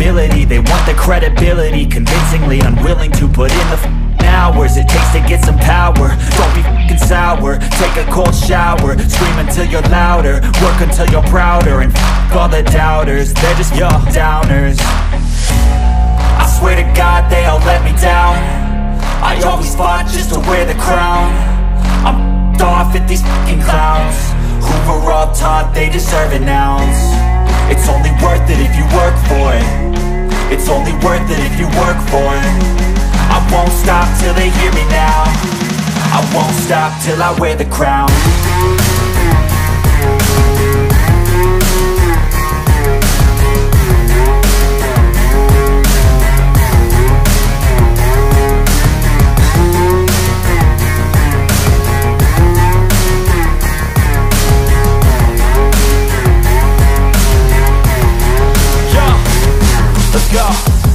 accountability They want the credibility. Convincingly unwilling to put in the f***ing hours It takes to get some power. Don't be f***ing sour. Take a cold shower. Scream until you're louder. Work until you're prouder. And f*** all the doubters. They're just your downers. I swear to God they all let me down. I always fought just to wear the crown. I'm off at these fucking clowns. Who were all taught they deserve an ounce? It's only worth it it if you work for it I won't stop till they hear me now. I won't stop till I wear the crown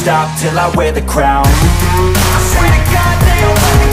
stop till I wear the crown. I swear to God they down